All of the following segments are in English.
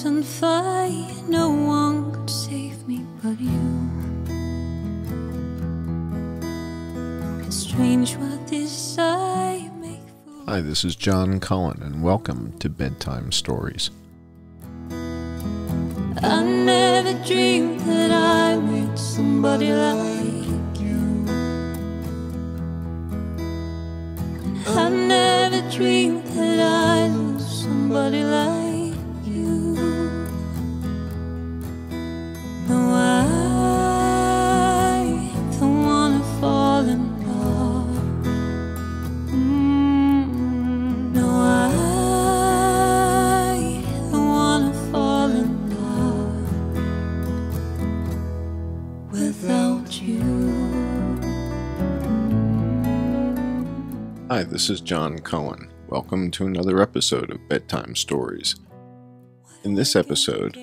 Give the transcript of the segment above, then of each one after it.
ice and. No one could save me but you. It's strange what this I make for. Hi, this is John Cullen, and welcome to Bedtime Stories. I never dreamed that I met somebody like you. I never dreamed that I love somebody like this is John Cullen. Welcome to another episode of Bedtime Stories. In this episode,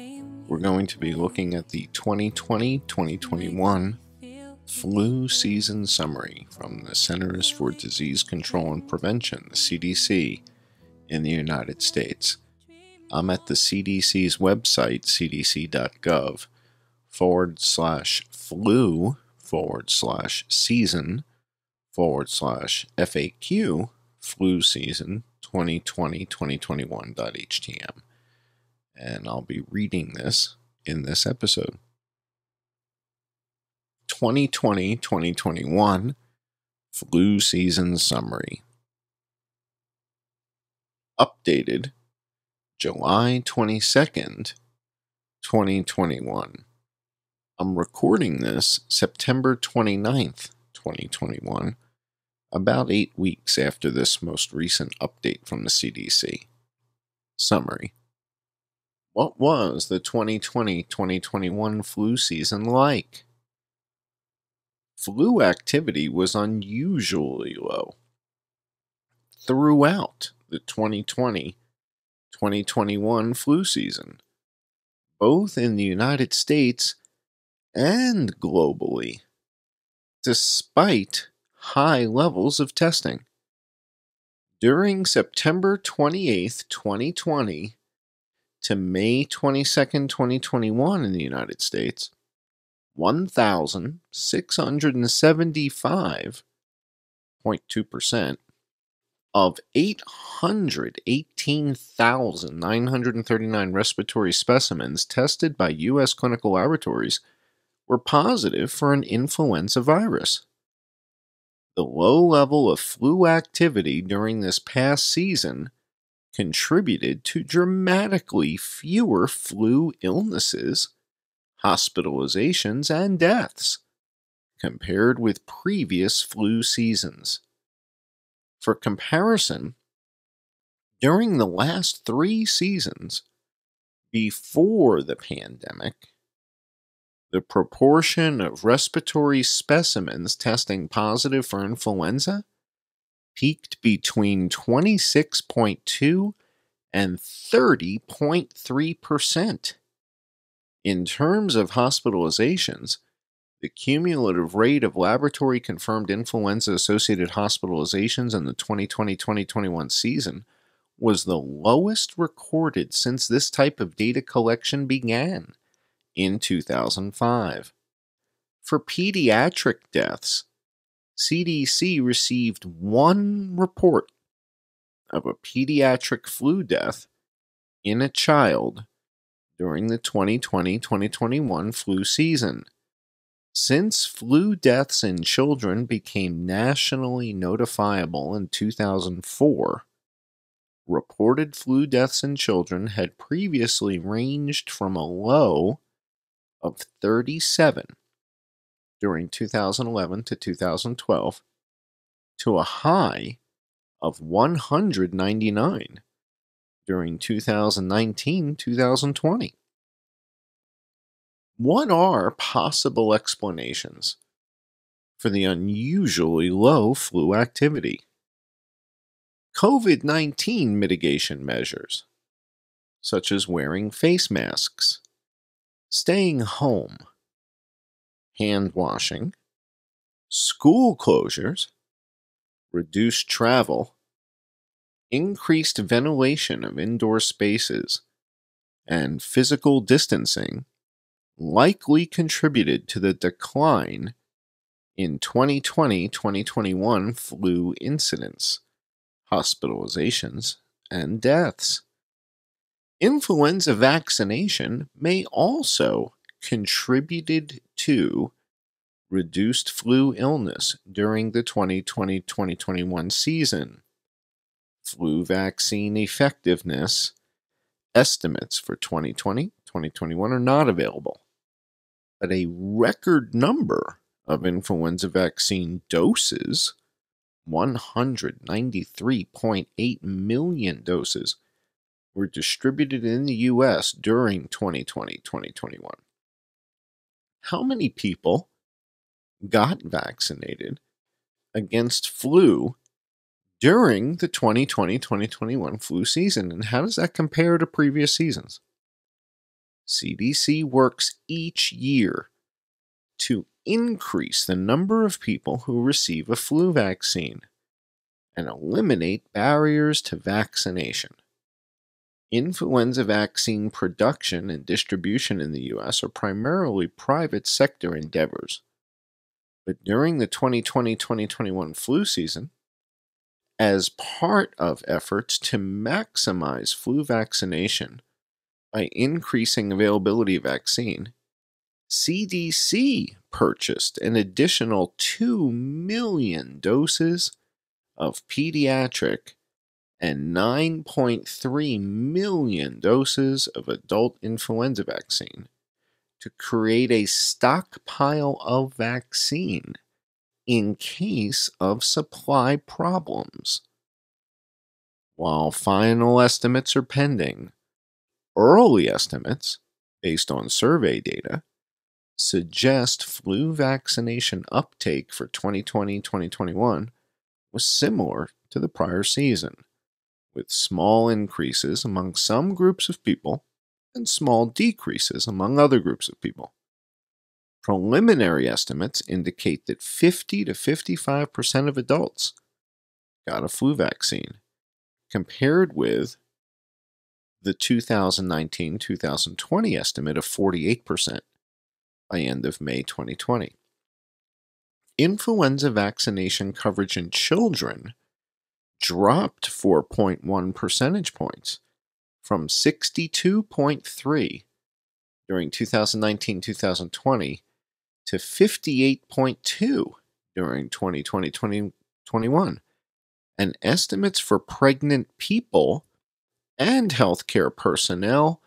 we're going to be looking at the 2020 2021 flu season summary from the Centers for Disease Control and Prevention, the CDC, in the United States. I'm at the CDC's website, cdc.gov, forward slash flu forward slash season forward slash FAQ flu season 2020 2021.htm. And I'll be reading this in this episode. 2020 2021 flu season summary. Updated July 22nd, 2021. I'm recording this September 29th, 2021, about eight weeks after this most recent update from the CDC. Summary What was the 2020 2021 flu season like? Flu activity was unusually low throughout the 2020 2021 flu season, both in the United States and globally, despite high levels of testing. During September 28, 2020 to May 22, 2021 in the United States, 1,675.2% of 818,939 respiratory specimens tested by U.S. clinical laboratories were positive for an influenza virus. The low level of flu activity during this past season contributed to dramatically fewer flu illnesses, hospitalizations, and deaths compared with previous flu seasons. For comparison, during the last three seasons before the pandemic, the proportion of respiratory specimens testing positive for influenza peaked between 26.2 and 30.3%. In terms of hospitalizations, the cumulative rate of laboratory confirmed influenza associated hospitalizations in the 2020 2021 season was the lowest recorded since this type of data collection began in 2005. For pediatric deaths, CDC received one report of a pediatric flu death in a child during the 2020 2021 flu season. Since flu deaths in children became nationally notifiable in 2004, reported flu deaths in children had previously ranged from a low of 37 during 2011 to 2012 to a high of 199 during 2019 2020. What are possible explanations for the unusually low flu activity? COVID 19 mitigation measures, such as wearing face masks, staying home, hand washing, school closures, reduced travel, increased ventilation of indoor spaces, and physical distancing likely contributed to the decline in 2020 2021 flu incidents, hospitalizations, and deaths. Influenza vaccination may also contributed to reduced flu illness during the 2020 2021 season. Flu vaccine effectiveness estimates for 2020 2021 are not available, but a record number of influenza vaccine doses 193.8 million doses were distributed in the US during 2020 2021. How many people got vaccinated against flu during the 2020 2021 flu season, and how does that compare to previous seasons? CDC works each year to increase the number of people who receive a flu vaccine and eliminate barriers to vaccination. Influenza vaccine production and distribution in the U.S. are primarily private sector endeavors. But during the 2020 2021 flu season, as part of efforts to maximize flu vaccination by increasing availability of vaccine, CDC purchased an additional 2 million doses of pediatric and 9.3 million doses of adult influenza vaccine to create a stockpile of vaccine in case of supply problems. While final estimates are pending, early estimates, based on survey data, suggest flu vaccination uptake for 2020 2021 was similar to the prior season, with small increases among some groups of people and small decreases among other groups of people. Preliminary estimates indicate that 50 to 55% of adults got a flu vaccine, compared with the 2019 2020 estimate of 48% by end of May 2020. Influenza vaccination coverage in children dropped 4.1 percentage points from 62.3 during 2019 2020 to 58.2 during 2020 2021. And estimates for pregnant people and healthcare personnel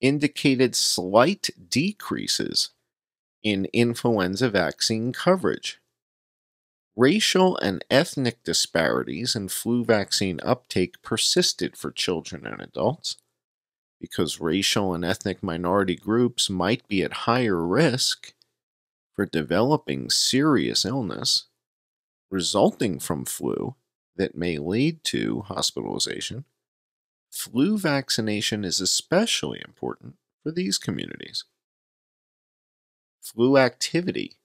indicated slight decreases in influenza vaccine coverage. Racial and ethnic disparities in flu vaccine uptake persisted for children and adults because racial and ethnic minority groups might be at higher risk for developing serious illness resulting from flu that may lead to hospitalization Flu vaccination is especially important for these communities. Flu activity.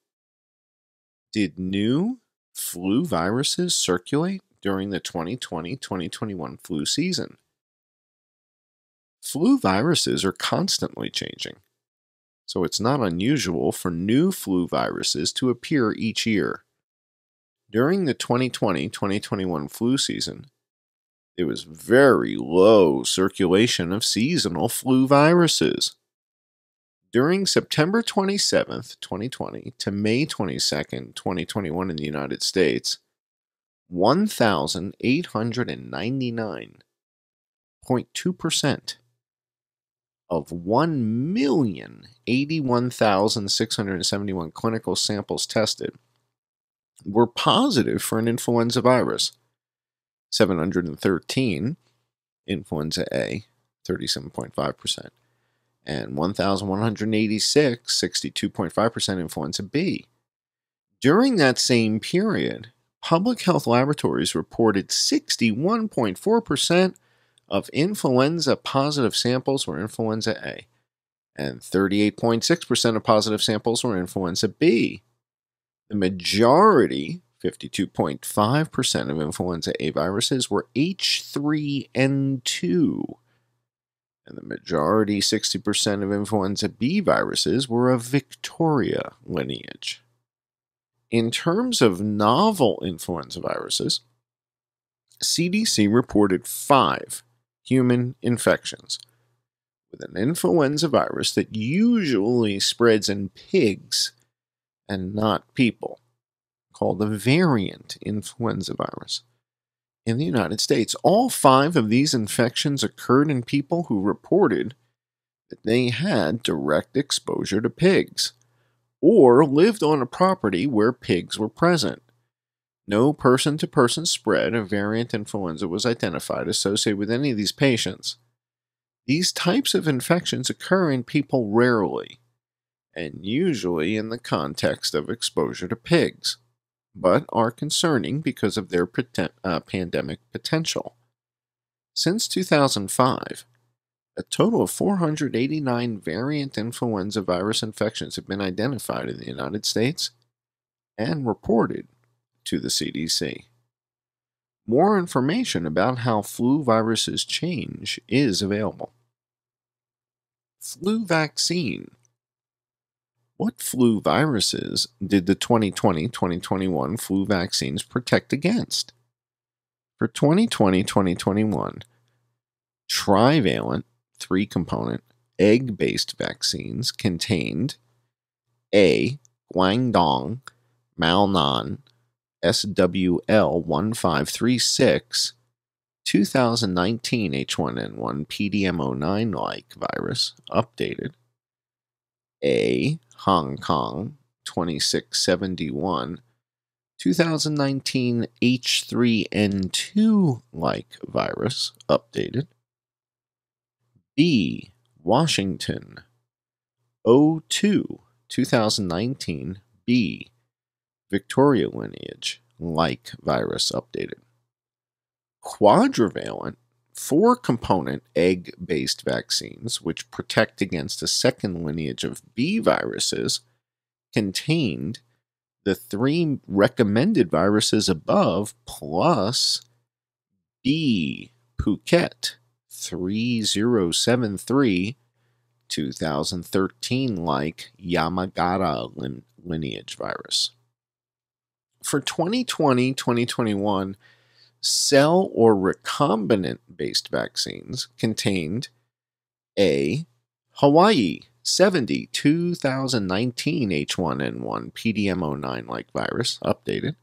Did new flu viruses circulate during the 2020 2021 flu season? Flu viruses are constantly changing, so it's not unusual for new flu viruses to appear each year. During the 2020 2021 flu season, there was very low circulation of seasonal flu viruses. During September 27th, 2020 to May 22nd, 2021 in the United States, 1,899.2% of 1,081,671 clinical samples tested were positive for an influenza virus. 713 influenza A, 37.5%, and 1,186, 62.5% influenza B. During that same period, public health laboratories reported 61.4% of influenza positive samples were influenza A, and 38.6% of positive samples were influenza B. The majority 52.5% of influenza A viruses were H3N2, And the majority, 60% of influenza B viruses, were of Victoria lineage. In terms of novel influenza viruses, CDC reported five human infections with an influenza virus that usually spreads in pigs and not people, called the variant influenza virus. In the United States, all five of these infections occurred in people who reported that they had direct exposure to pigs or lived on a property where pigs were present. No person to person spread of variant influenza was identified associated with any of these patients. These types of infections occur in people rarely, and usually in the context of exposure to pigs, but are concerning because of their uh, pandemic potential. Since 2005, a total of 489 variant influenza virus infections have been identified in the United States and reported to the CDC. More information about how flu viruses change is available flu vaccine. What flu viruses did the 2020 2021 flu vaccines protect against? For 2020 2021, trivalent, three component, egg based vaccines contained A. Guangdong Maonan SWL 1536 2019 H1N1 PDM09 like virus updated. A. Hong Kong 2671 2019 H3N2 like virus updated. B. Washington 02 2019 B. Victoria lineage like virus updated quadrivalent four component egg based vaccines, which protect against a second lineage of B viruses, contained the three recommended viruses above plus B Phuket 3073 2013 like Yamagata lineage virus. For 2020 2021, cell or recombinant based vaccines contained A. Hawaii 70 2019 H1N1 PDM09 like virus updated.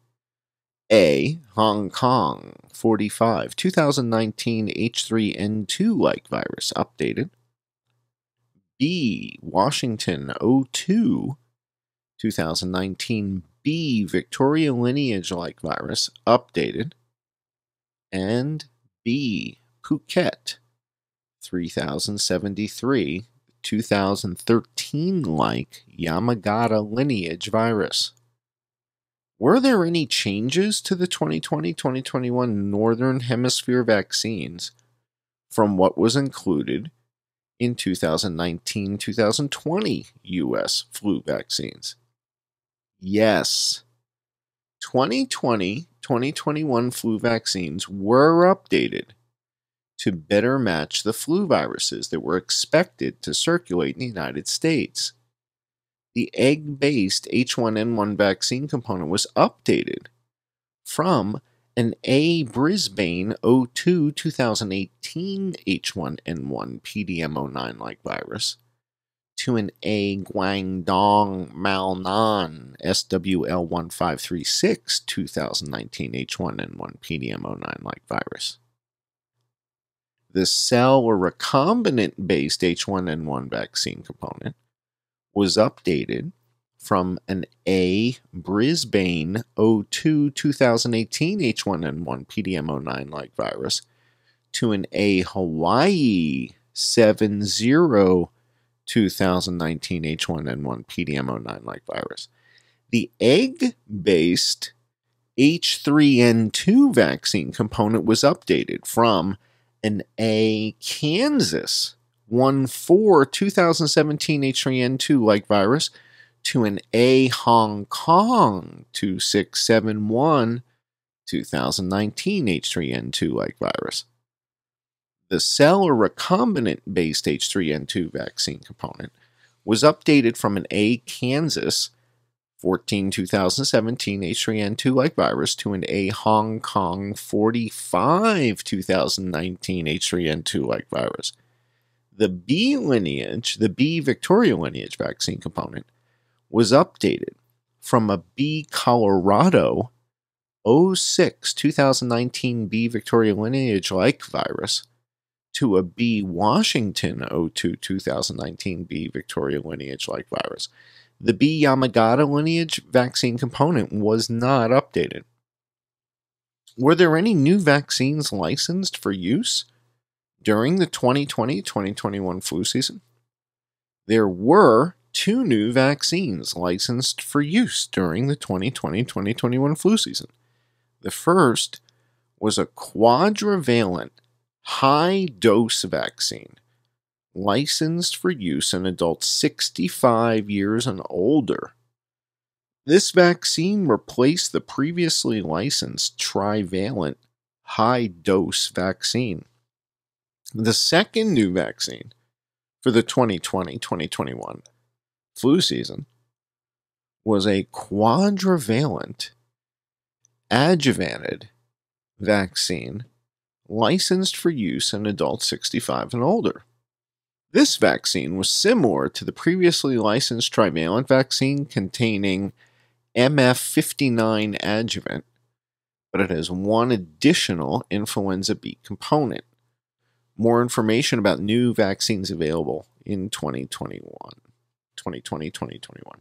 A. Hong Kong 45 2019 H3N2 like virus updated. B. Washington 02 2019 B. Victoria lineage like virus updated and B. Phuket 3073 2013 like Yamagata lineage virus. Were there any changes to the 2020 2021 Northern Hemisphere vaccines from what was included in 2019 2020 US flu vaccines? Yes. 2020 2021 flu vaccines were updated to better match the flu viruses that were expected to circulate in the United States. The egg based H1N1 vaccine component was updated from an A. Brisbane 02 2018 H1N1 PDM09 like virus to an A Guangdong Maonan SWL 1536 2019 H1N1 PDM09 like virus. The cell or recombinant based H1N1 vaccine component was updated from an A Brisbane 02 2018 H1N1 PDM09 like virus to an A Hawaii 70 2019 H1N1 PDM09 like virus. The egg based H3N2 vaccine component was updated from an A Kansas 14 2017 H3N2 like virus to an A Hong Kong 2671 2019 H3N2 like virus. The cell or recombinant based H3N2 vaccine component was updated from an A Kansas 14 2017 H3N2 like virus to an A Hong Kong 45 2019 H3N2 like virus. The B lineage, the B Victoria lineage vaccine component, was updated from a B Colorado 06 2019 B Victoria lineage like virus to a B Washington 02 2019 B Victoria lineage like virus. The B Yamagata lineage vaccine component was not updated. Were there any new vaccines licensed for use during the 2020 2021 flu season? There were two new vaccines licensed for use during the 2020 2021 flu season. The first was a quadrivalent high dose vaccine licensed for use in adults 65 years and older. This vaccine replaced the previously licensed trivalent high dose vaccine. The second new vaccine for the 2020 2021 flu season was a quadrivalent adjuvanted vaccine licensed for use in adults 65 and older. This vaccine was similar to the previously licensed trivalent vaccine containing MF59 adjuvant, but it has one additional influenza B component. More information about new vaccines available in 2021, 2020, 2021.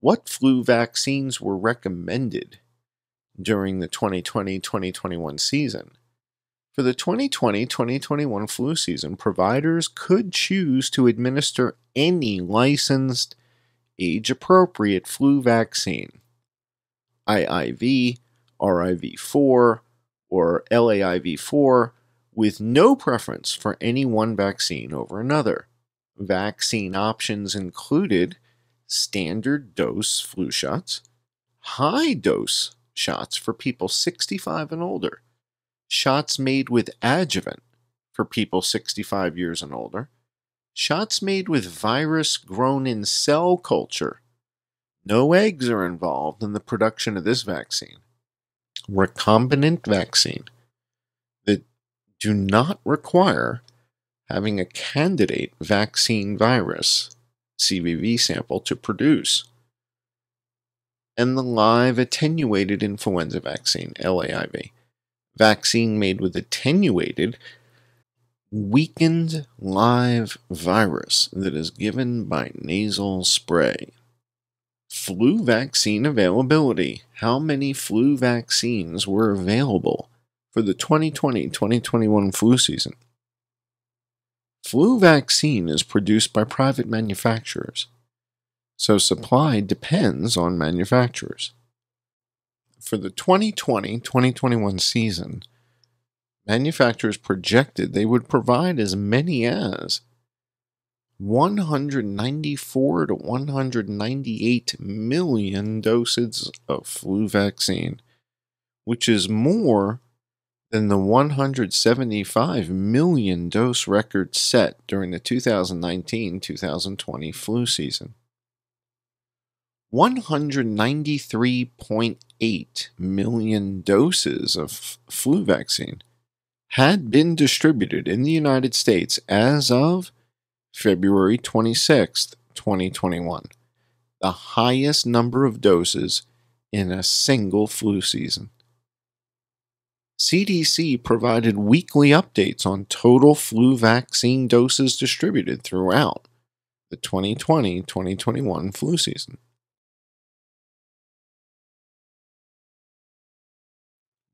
What flu vaccines were recommended during the 2020 2021 season? For the 2020 2021 flu season, providers could choose to administer any licensed, age appropriate flu vaccine IIV, RIV4, or LAIV4 with no preference for any one vaccine over another. Vaccine options included standard dose flu shots, high dose shots for people 65 and older, shots made with adjuvant for people 65 years and older, shots made with virus grown in cell culture. No eggs are involved in the production of this vaccine. Recombinant vaccine that do not require having a candidate vaccine virus CVV sample to produce. And the live attenuated influenza vaccine, LAIV vaccine made with attenuated, weakened live virus that is given by nasal spray. Flu vaccine availability. How many flu vaccines were available for the 2020 2021 flu season? Flu vaccine is produced by private manufacturers, so supply depends on manufacturers for the 2020 2021 season, manufacturers projected they would provide as many as 194 to 198 million doses of flu vaccine, which is more than the 175 million dose record set during the 2019 2020 flu season. 193.8 million doses of flu vaccine had been distributed in the United States as of February 26, 2021, the highest number of doses in a single flu season. CDC provided weekly updates on total flu vaccine doses distributed throughout the 2020 2021 flu season.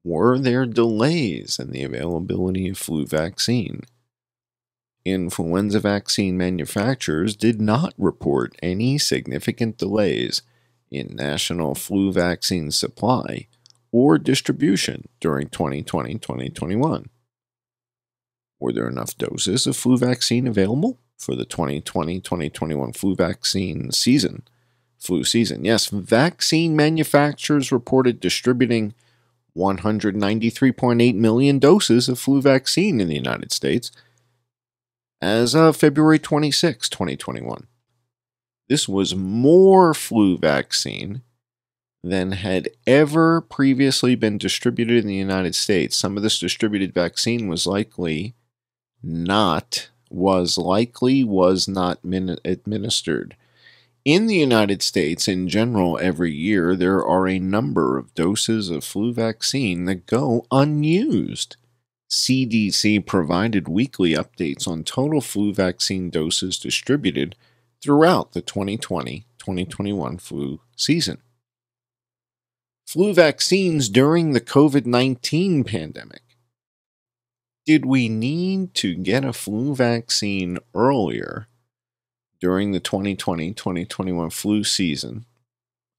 Were there delays in the availability of flu vaccine? Influenza vaccine manufacturers did not report any significant delays in national flu vaccine supply or distribution during 2020 2021. Were there enough doses of flu vaccine available for the 2020 2021 flu vaccine season? Flu season. Yes, vaccine manufacturers reported distributing 193.8 million doses of flu vaccine in the United States as of February 26, 2021. This was more flu vaccine than had ever previously been distributed in the United States. Some of this distributed vaccine was likely not, was likely, was not min- administered. In the United States, in general, every year, there are a number of doses of flu vaccine that go unused. CDC provided weekly updates on total flu vaccine doses distributed throughout the 2020 2021 flu season. Flu vaccines during the COVID 19 pandemic. Did we need to get a flu vaccine earlier during the 2020 2021 flu season,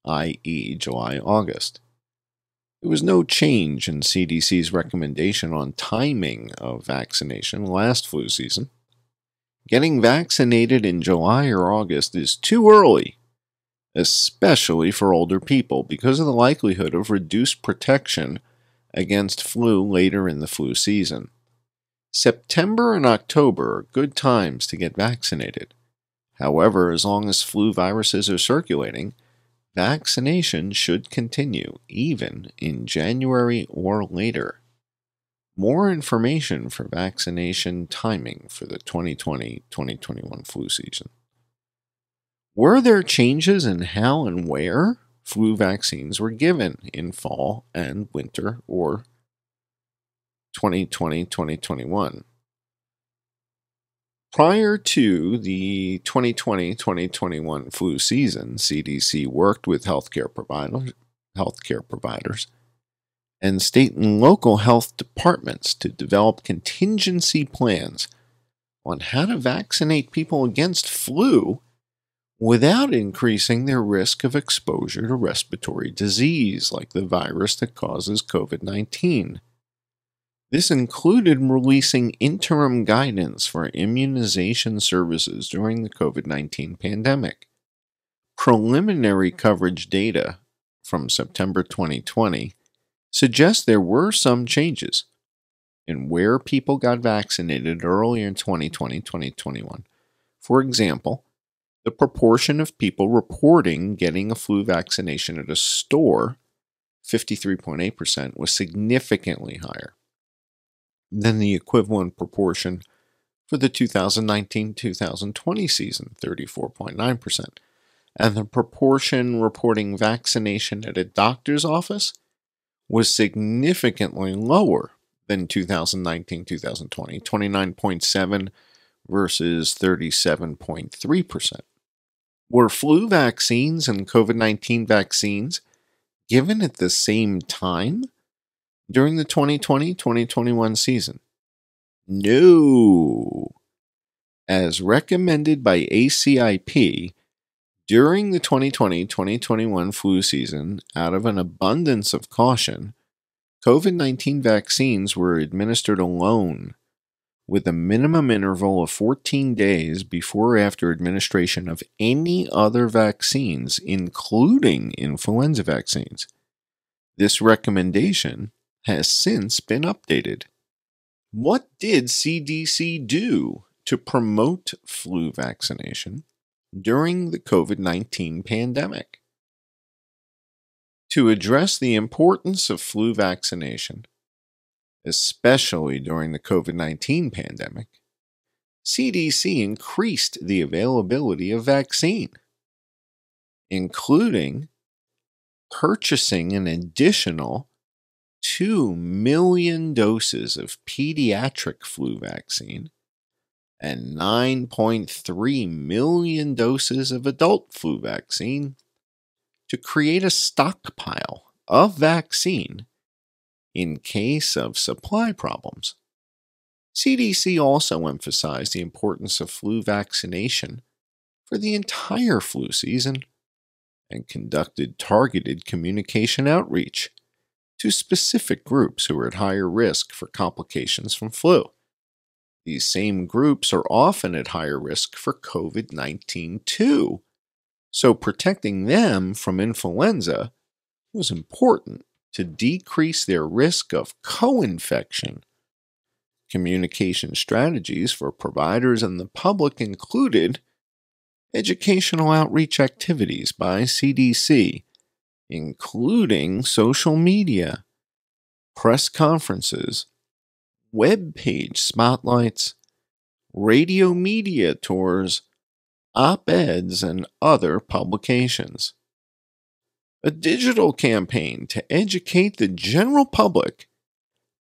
i.e., July August? There was no change in CDC's recommendation on timing of vaccination last flu season. Getting vaccinated in July or August is too early, especially for older people, because of the likelihood of reduced protection against flu later in the flu season. September and October are good times to get vaccinated. However, as long as flu viruses are circulating, vaccination should continue even in January or later. More information for vaccination timing for the 2020 2021 flu season. Were there changes in how and where flu vaccines were given in fall and winter or 2020 2021? Prior to the 2020 2021 flu season, CDC worked with healthcare providers, healthcare providers and state and local health departments to develop contingency plans on how to vaccinate people against flu without increasing their risk of exposure to respiratory disease like the virus that causes COVID 19. This included releasing interim guidance for immunization services during the COVID 19 pandemic. Preliminary coverage data from September 2020 suggests there were some changes in where people got vaccinated earlier in 2020 2021. For example, the proportion of people reporting getting a flu vaccination at a store, 53.8%, was significantly higher than the equivalent proportion for the 2019 2020 season, 34.9%. And the proportion reporting vaccination at a doctor's office, was significantly lower than 2019 2020, 29.7% versus 37.3%. Were flu vaccines and COVID 19 vaccines given at the same time during the 2020 2021 season? No. As recommended by ACIP, during the 2020 2021 flu season, out of an abundance of caution, COVID 19 vaccines were administered alone with a minimum interval of 14 days before or after administration of any other vaccines, including influenza vaccines. This recommendation has since been updated. What did CDC do to promote flu vaccination during the COVID 19 pandemic. To address the importance of flu vaccination, especially during the COVID 19 pandemic, CDC increased the availability of vaccine, including purchasing an additional 2 million doses of pediatric flu vaccine and 9.3 million doses of adult flu vaccine to create a stockpile of vaccine in case of supply problems. CDC also emphasized the importance of flu vaccination for the entire flu season and conducted targeted communication outreach to specific groups who are at higher risk for complications from flu. These same groups are often at higher risk for COVID 19 too. So protecting them from influenza was important to decrease their risk of co infection. Communication strategies for providers and the public included educational outreach activities by CDC, including social media, press conferences, web page spotlights, radio media tours, op eds, and other publications. A digital campaign to educate the general public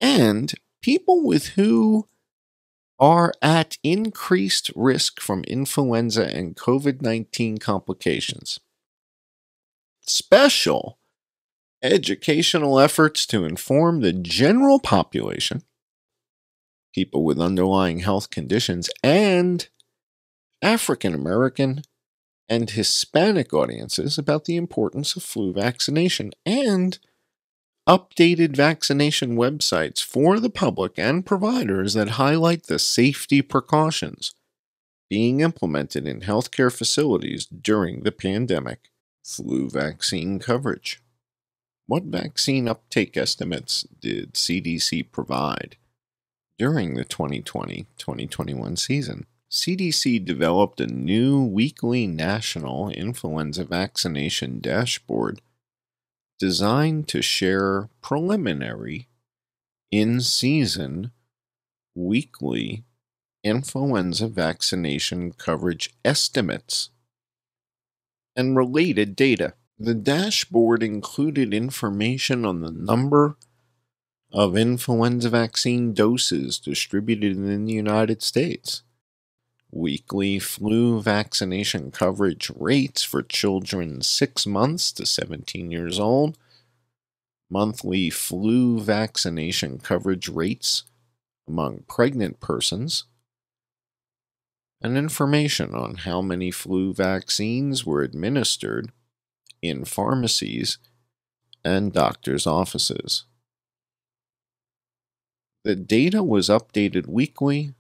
and people with who are at increased risk from influenza and COVID 19 complications. Special educational efforts to inform the general population, people with underlying health conditions, and African American and Hispanic audiences about the importance of flu vaccination and updated vaccination websites for the public and providers that highlight the safety precautions being implemented in healthcare facilities during the pandemic. Flu vaccine coverage. What vaccine uptake estimates did CDC provide during the 2020 2021 season? CDC developed a new weekly national influenza vaccination dashboard designed to share preliminary, in season, weekly influenza vaccination coverage estimates and related data. The dashboard included information on the number of influenza vaccine doses distributed in the United States weekly flu vaccination coverage rates for children 6 months to 17 years old, monthly flu vaccination coverage rates among pregnant persons, and information on how many flu vaccines were administered in pharmacies and doctors' offices. The data was updated weekly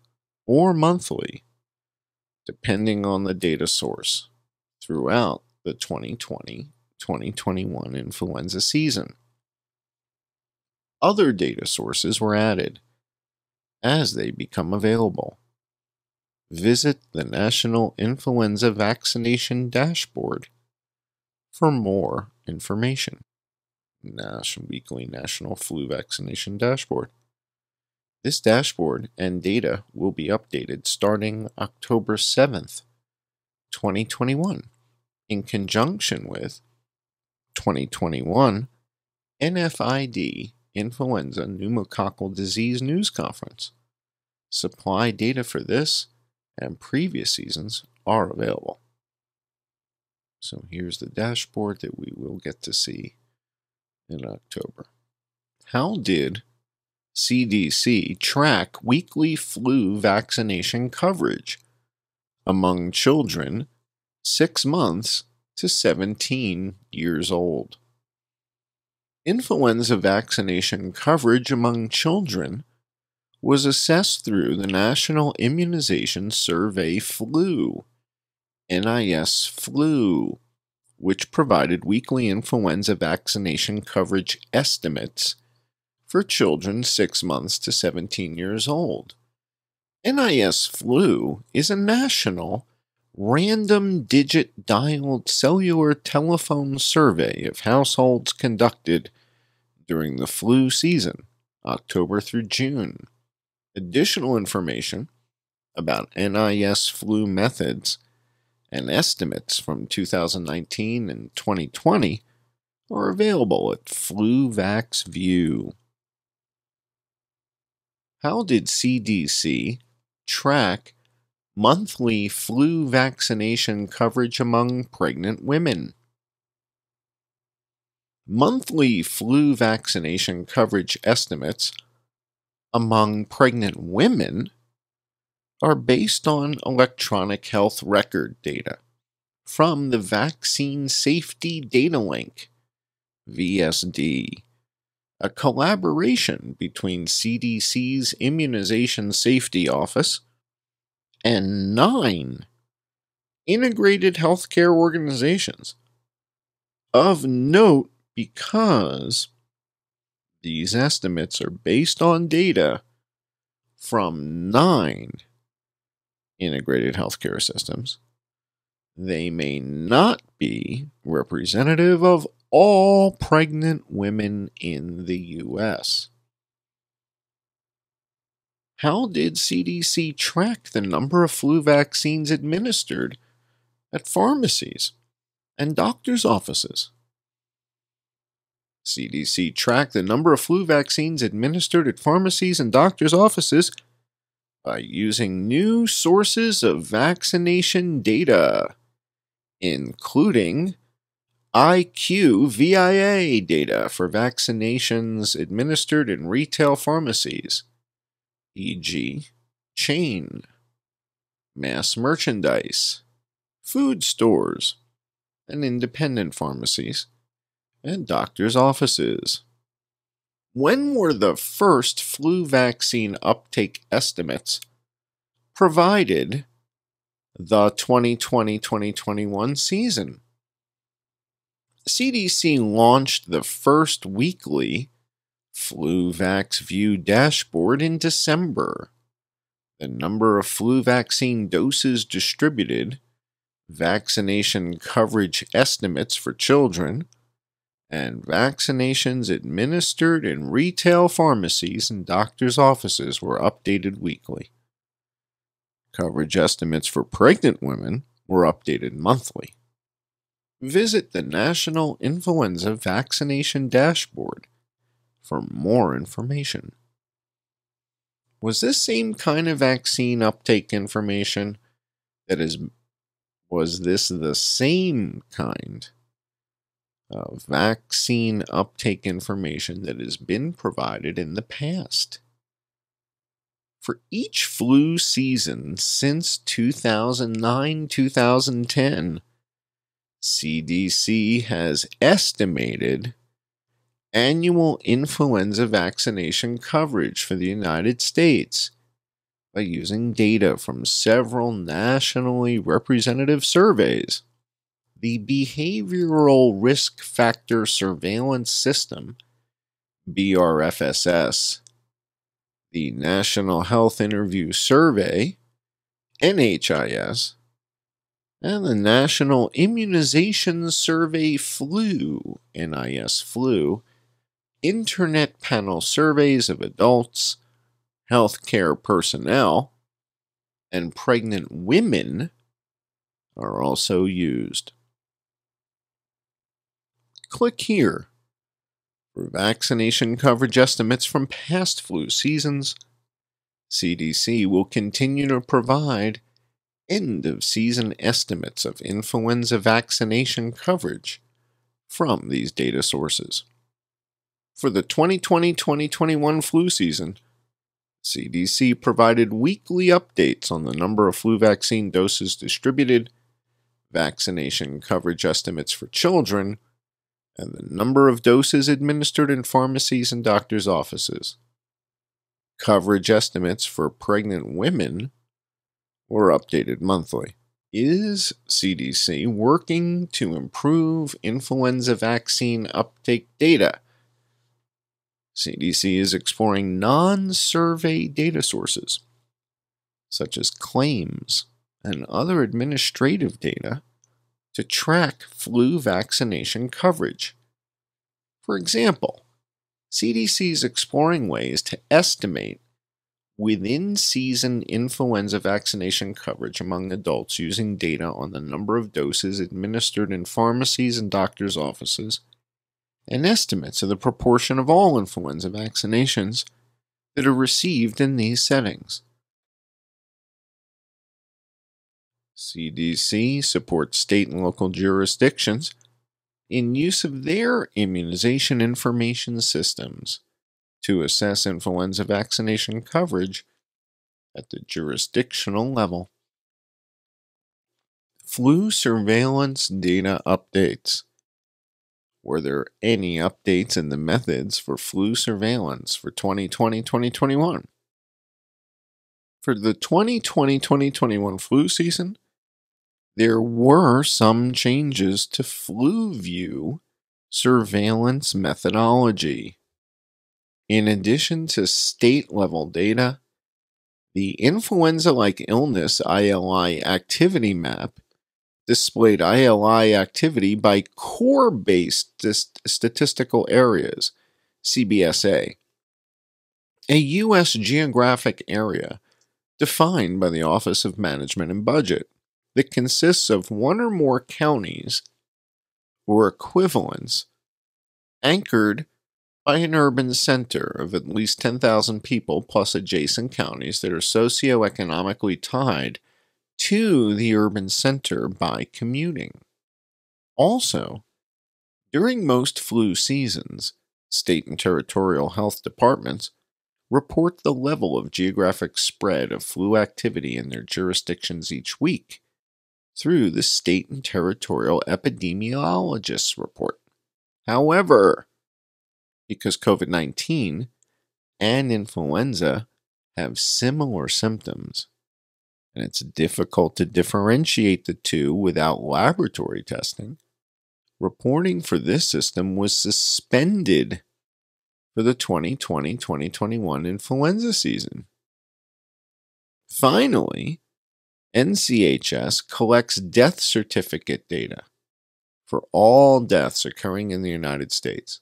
or monthly depending on the data source, throughout the 2020 2021 influenza season. Other data sources were added as they become available. Visit the National Influenza Vaccination Dashboard for more information. National Weekly National Flu Vaccination Dashboard. This dashboard and data will be updated starting October 7th, 2021, in conjunction with 2021 NFID Influenza Pneumococcal Disease News Conference. Supply data for this and previous seasons are available. So here's the dashboard that we will get to see in October. How did CDC track weekly flu vaccination coverage among children 6 months to 17 years old. Influenza vaccination coverage among children was assessed through the National Immunization Survey Flu, NIS Flu, which provided weekly influenza vaccination coverage estimates for children 6 months to 17 years old. NIS Flu is a national random digit dialed cellular telephone survey of households conducted during the flu season, October through June. Additional information about NIS flu methods and estimates from 2019 and 2020 are available at FluVax View. How did CDC track monthly flu vaccination coverage among pregnant women? Monthly flu vaccination coverage estimates among pregnant women are based on electronic health record data from the Vaccine Safety Data Link, VSD a collaboration between CDC's Immunization Safety Office and nine integrated healthcare organizations. Of note, because These estimates are based on data from nine integrated healthcare systems. They may not be representative of all pregnant women in the U.S. How did CDC track the number of flu vaccines administered at pharmacies and doctors' offices? CDC tracked the number of flu vaccines administered at pharmacies and doctors' offices by using new sources of vaccination data, including IQVIA data for vaccinations administered in retail pharmacies, e.g., chain, mass merchandise, food stores, and independent pharmacies, and doctors' offices. When were the first flu vaccine uptake estimates provided the 2020 2021 season? CDC launched the first weekly FluVax View dashboard in December. The number of flu vaccine doses distributed, vaccination coverage estimates for children, and vaccinations administered in retail pharmacies and doctors' offices were updated weekly. Coverage estimates for pregnant women were updated monthly. Visit the National Influenza Vaccination Dashboard for more information. Was this same kind of vaccine uptake information that is was this the same kind of vaccine uptake information that has been provided in the past? For each flu season since 2009 2010, CDC has estimated annual influenza vaccination coverage for the United States by using data from several nationally representative surveys. The Behavioral Risk Factor Surveillance System, BRFSS, the National Health Interview Survey, NHIS, and the National Immunization Survey Flu, NIS Flu, internet panel surveys of adults, healthcare personnel, and pregnant women are also used. Click here for vaccination coverage estimates from past flu seasons. CDC will continue to provide end of season estimates of influenza vaccination coverage from these data sources. For the 2020 2021 flu season, CDC provided weekly updates on the number of flu vaccine doses distributed, vaccination coverage estimates for children, and the number of doses administered in pharmacies and doctors' offices. Coverage estimates for pregnant women were updated monthly. Is CDC working to improve influenza vaccine uptake data? CDC is exploring non survey data sources, such as claims and other administrative data, to track flu vaccination coverage. For example, CDC is exploring ways to estimate within season influenza vaccination coverage among adults using data on the number of doses administered in pharmacies and doctors' offices, and estimates of the proportion of all influenza vaccinations that are received in these settings. CDC supports state and local jurisdictions in use of their immunization information systems to assess influenza vaccination coverage at the jurisdictional level. Flu surveillance data updates. Were there any updates in the methods for flu surveillance for 2020 2021? For the 2020 2021 flu season, there were some changes to FluView surveillance methodology. In addition to state level data, the influenza like illness ILI activity map displayed ILI activity by core based statistical areas, CBSA, a U.S. geographic area defined by the Office of Management and Budget that consists of one or more counties or equivalents anchored by an urban center of at least 10,000 people plus adjacent counties that are socioeconomically tied to the urban center by commuting. Also, during most flu seasons, state and territorial health departments report the level of geographic spread of flu activity in their jurisdictions each week through the state and territorial epidemiologists report. However, because COVID 19 and influenza have similar symptoms, and it's difficult to differentiate the two without laboratory testing. Reporting for this system was suspended for the 2020 2021 influenza season. Finally, NCHS collects death certificate data for all deaths occurring in the United States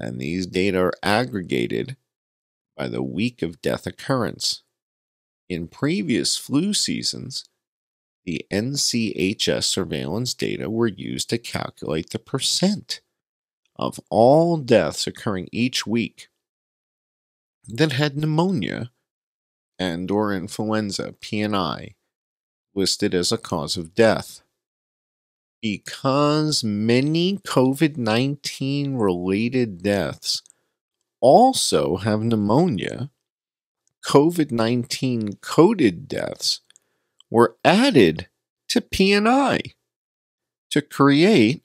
and these data are aggregated by the week of death occurrence. In previous flu seasons, the NCHS surveillance data were used to calculate the percent of all deaths occurring each week that had pneumonia and or influenza PNI listed as a cause of death because many COVID 19 related deaths also have pneumonia, COVID 19 coded deaths were added to PNI to create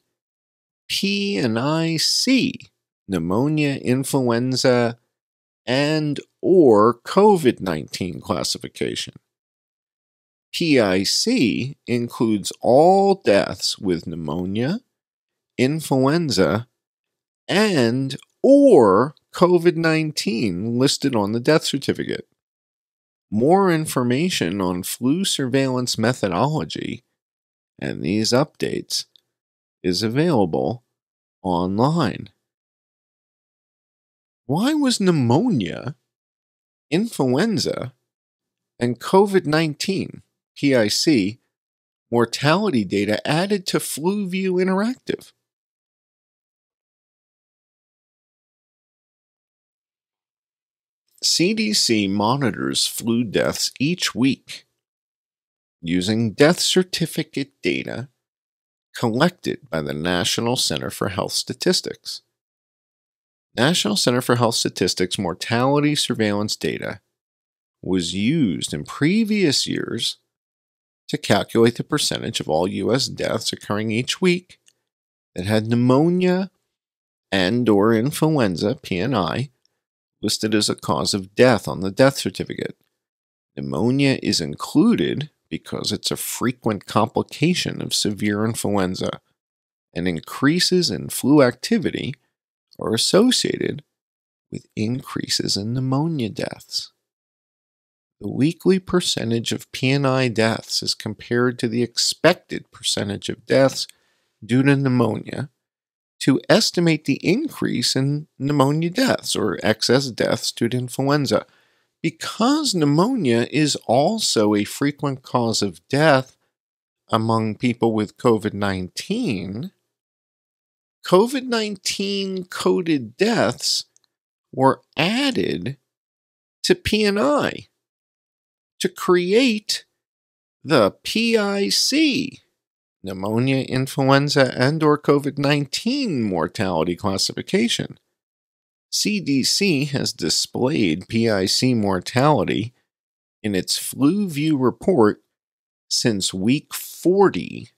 PNIC, pneumonia, influenza, and or COVID-19 classification. PIC includes all deaths with pneumonia, influenza, and or COVID-19 listed on the death certificate. More information on flu surveillance methodology and these updates is available online. Why was pneumonia, influenza, and COVID 19 PIC mortality data added to FluView Interactive. CDC monitors flu deaths each week using death certificate data collected by the National Center for Health Statistics. National Center for Health Statistics mortality surveillance data was used in previous years to calculate the percentage of all U.S. deaths occurring each week that had pneumonia and or influenza PNI listed as a cause of death on the death certificate. Pneumonia is included because it's a frequent complication of severe influenza, and increases in flu activity are associated with increases in pneumonia deaths. The weekly percentage of PNI deaths is compared to the expected percentage of deaths due to pneumonia to estimate the increase in pneumonia deaths or excess deaths due to influenza. Because pneumonia is also a frequent cause of death among people with COVID 19, COVID 19 coded deaths were added to PNI to create the PIC, pneumonia, influenza, and or COVID-19 mortality classification. CDC has displayed PIC mortality in its FluView report since week 40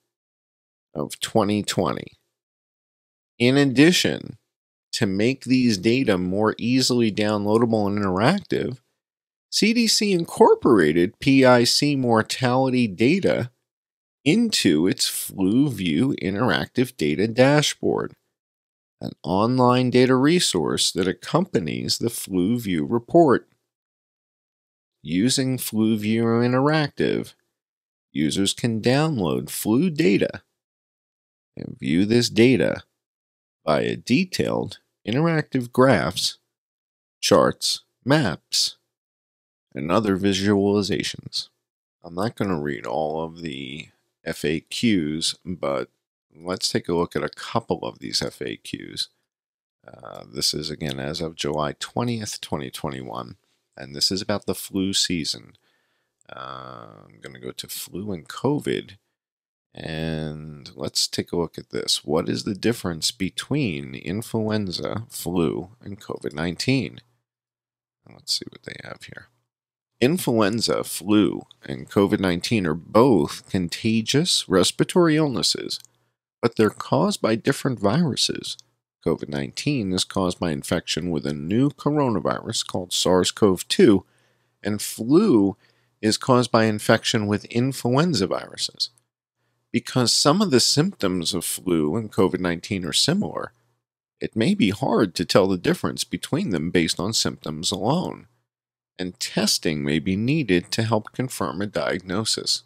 of 2020. In addition, to make these data more easily downloadable and interactive, CDC incorporated PIC mortality data into its FluView interactive data dashboard. an online data resource that accompanies the FluView report. Using FluView Interactive, users can download Flu data and view this data via detailed interactive graphs, charts, maps, and other visualizations. I'm not going to read all of the FAQs, but let's take a look at a couple of these FAQs. Uh, this is again as of July 20th, 2021, and this is about the flu season. Uh, I'm going to go to flu and COVID, and let's take a look at this. What is the difference between influenza, flu, and COVID 19? Let's see what they have here. Influenza, flu, and COVID 19 are both contagious respiratory illnesses, but they're caused by different viruses. COVID 19 is caused by infection with a new coronavirus called SARS CoV 2, and flu is caused by infection with influenza viruses. Because some of the symptoms of flu and COVID 19 are similar, it may be hard to tell the difference between them based on symptoms alone and testing may be needed to help confirm a diagnosis.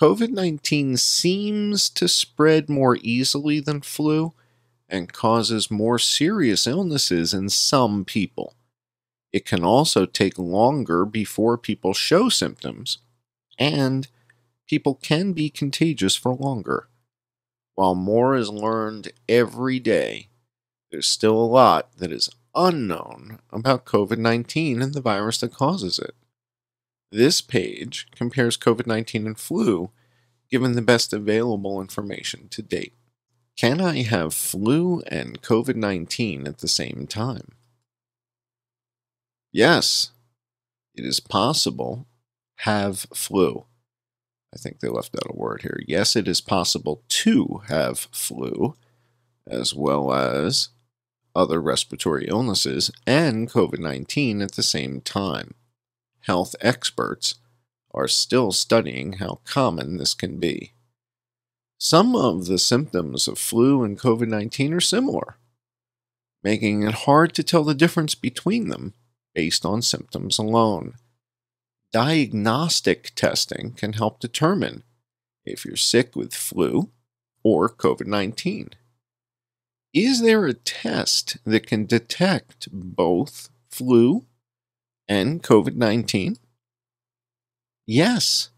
COVID 19 seems to spread more easily than flu and causes more serious illnesses in some people. It can also take longer before people show symptoms, and people can be contagious for longer. While more is learned every day, there's still a lot that is unknown about COVID 19 and the virus that causes it. This page compares COVID 19 and flu given the best available information to date. Can I have flu and COVID 19 at the same time? Yes, it is possible. Have flu. I think they left out a word here. Yes, it is possible to have flu as well as other respiratory illnesses, and COVID 19 at the same time. Health experts are still studying how common this can be. Some of the symptoms of flu and COVID 19 are similar, making it hard to tell the difference between them based on symptoms alone. Diagnostic testing can help determine if you're sick with flu or COVID 19. Is there a test that can detect both flu and COVID 19? Yes.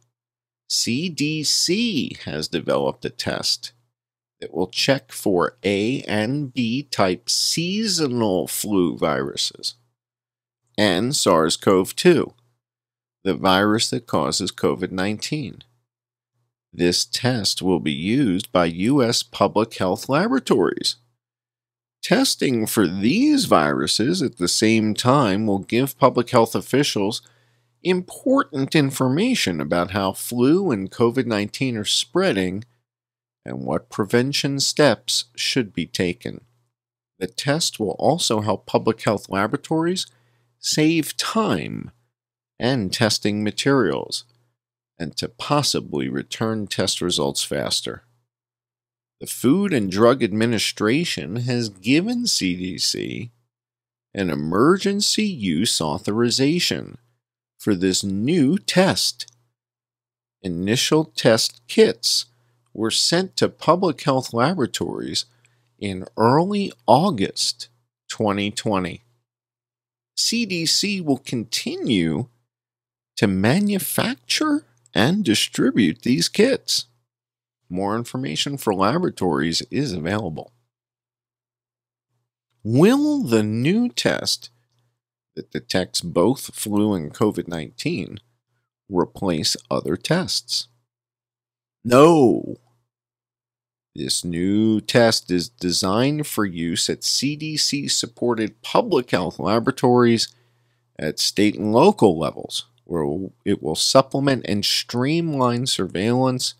CDC has developed a test that will check for A and B type seasonal flu viruses and SARS CoV 2, the virus that causes COVID 19. This test will be used by U.S. public health laboratories Testing for these viruses at the same time will give public health officials important information about how flu and COVID 19 are spreading and what prevention steps should be taken. The test will also help public health laboratories save time and testing materials and to possibly return test results faster. The Food and Drug Administration has given CDC an emergency use authorization for this new test. Initial test kits were sent to public health laboratories in early August 2020. CDC will continue to manufacture and distribute these kits. More information for laboratories is available. Will the new test that detects both flu and COVID 19 replace other tests? No. This new test is designed for use at CDC supported public health laboratories at state and local levels, where it will supplement and streamline surveillance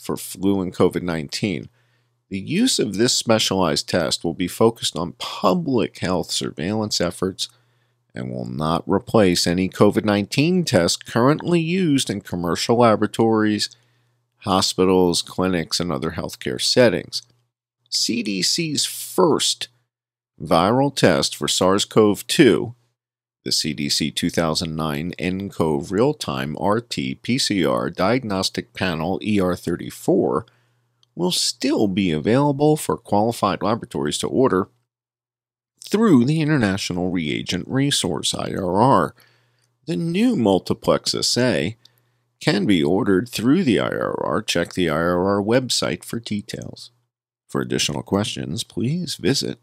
for flu and COVID 19. The use of this specialized test will be focused on public health surveillance efforts and will not replace any COVID 19 tests currently used in commercial laboratories, hospitals, clinics, and other healthcare settings. CDC's first viral test for SARS CoV 2, the CDC 2009 nCoV real time RT PCR diagnostic panel ER34, will still be available for qualified laboratories to order through the International Reagent Resource IRR. The new multiplex assay can be ordered through the IRR. Check the IRR website for details. For additional questions, please visit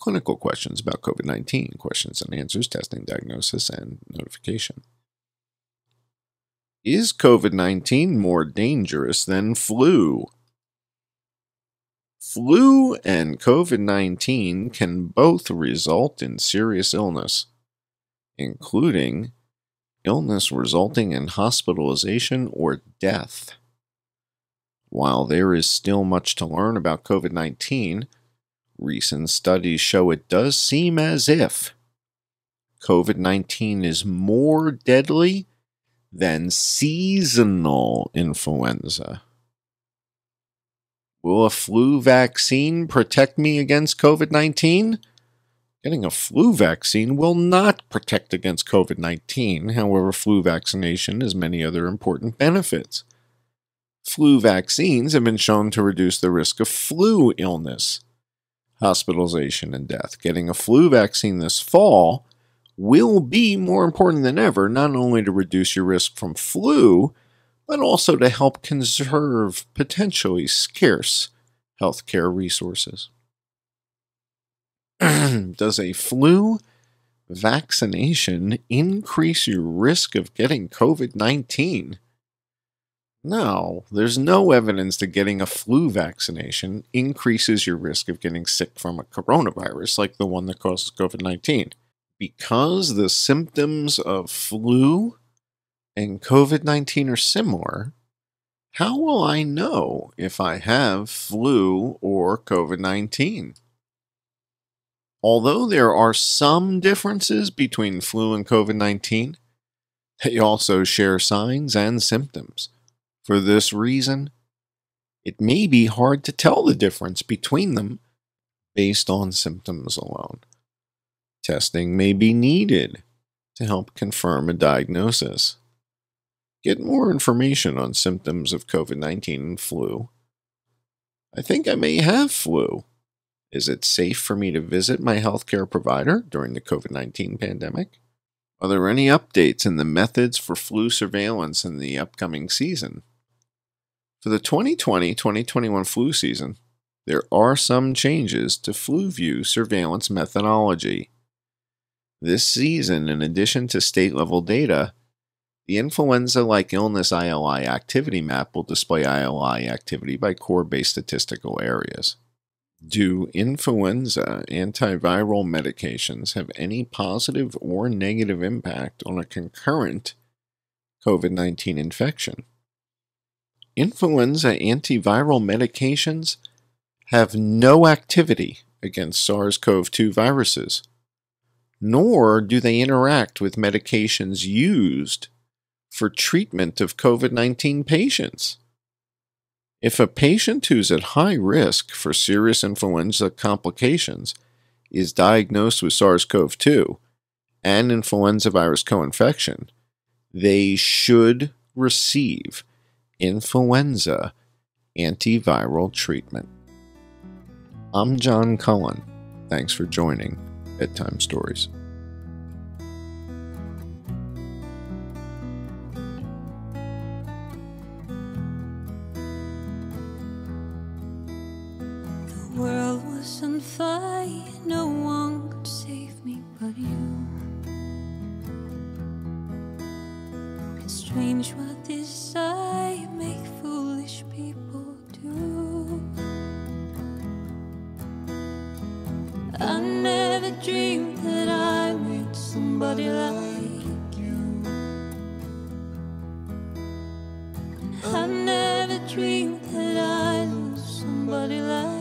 clinical questions about COVID 19, questions and answers, testing, diagnosis, and notification. Is COVID 19 more dangerous than flu? Flu and COVID 19 can both result in serious illness, including illness resulting in hospitalization or death. While there is still much to learn about COVID 19, recent studies show it does seem as if COVID 19 is more deadly than seasonal influenza. Will a flu vaccine protect me against COVID 19? Getting a flu vaccine will not protect against COVID 19. However, flu vaccination has many other important benefits. Flu vaccines have been shown to reduce the risk of flu illness, hospitalization, and death. Getting a flu vaccine this fall will be more important than ever, not only to reduce your risk from flu, but also to help conserve potentially scarce healthcare resources. Does a flu vaccination increase your risk of getting COVID 19? No, there's no evidence that getting a flu vaccination increases your risk of getting sick from a coronavirus like the one that causes COVID 19. Because the symptoms of flu and COVID 19 are similar, how will I know if I have flu or COVID 19? Although there are some differences between flu and COVID 19, they also share signs and symptoms. For this reason, it may be hard to tell the difference between them based on symptoms alone. Testing may be needed to help confirm a diagnosis. Get more information on symptoms of COVID 19 and flu. I think I may have flu. Is it safe for me to visit my healthcare provider during the COVID 19 pandemic? Are there any updates in the methods for flu surveillance in the upcoming season? For the 2020 2021 flu season, there are some changes to FluView surveillance methodology. This season, in addition to state level data, the influenza like illness ILI activity map will display ILI activity by core based statistical areas. Do influenza antiviral medications have any positive or negative impact on a concurrent COVID 19 infection? Influenza antiviral medications have no activity against SARS CoV 2 viruses, nor do they interact with medications used for treatment of COVID 19 patients. If a patient who's at high risk for serious influenza complications is diagnosed with SARS CoV 2 and influenza virus co-infection, they should receive influenza antiviral treatment. I'm John Cullen. Thanks for joining Bedtime Stories. strange what I never dreamed that I'd meet somebody like you. I never dreamed that I lose somebody like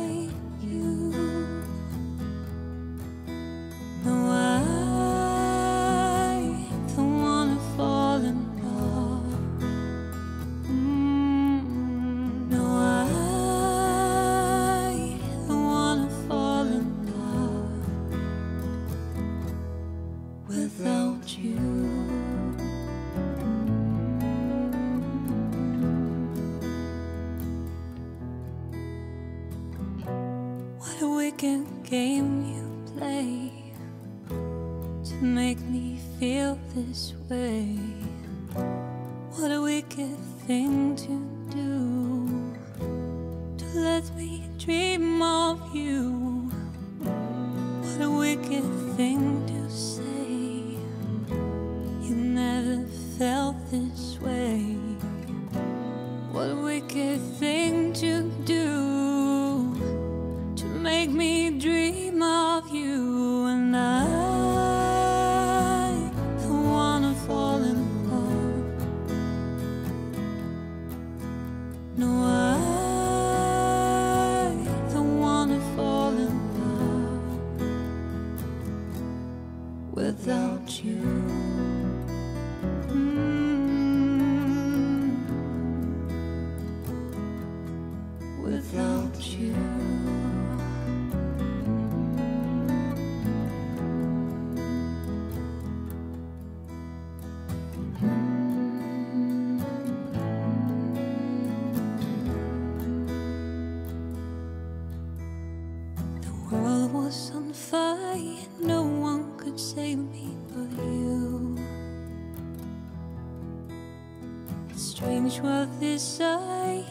was on fire. No one could save me but you. Strange what this I